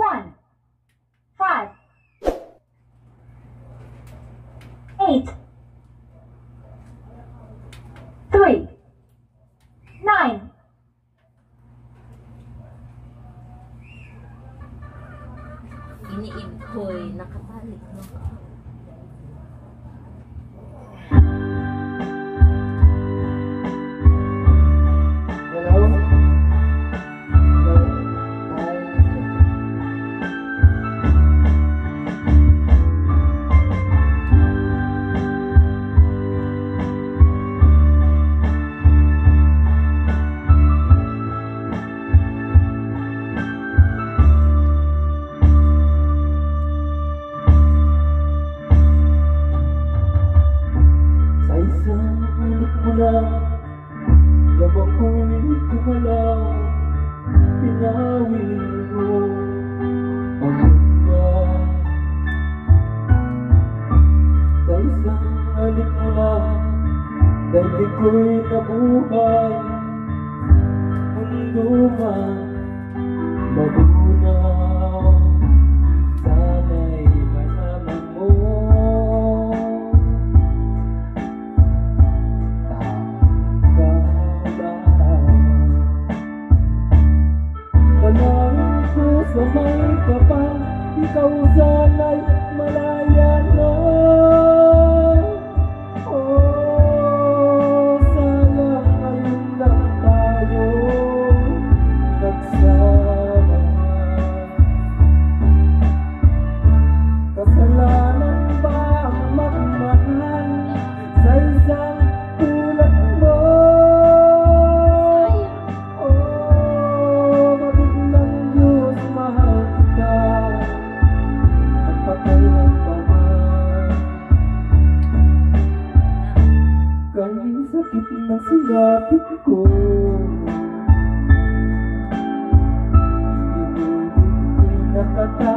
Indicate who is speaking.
Speaker 1: one, five, eight, three, nine,
Speaker 2: Iniib ko'y nakabalik. No?
Speaker 3: Lang Laba ko'y kumalaw Pinawi mo Ang Sa isang halik mo lang Dahil ko'y nabuhay Mundo man ko sa may kapal Ikaw sana'y malaya Kaming sakit ng silapit ko. Inulit ko'y nakatawa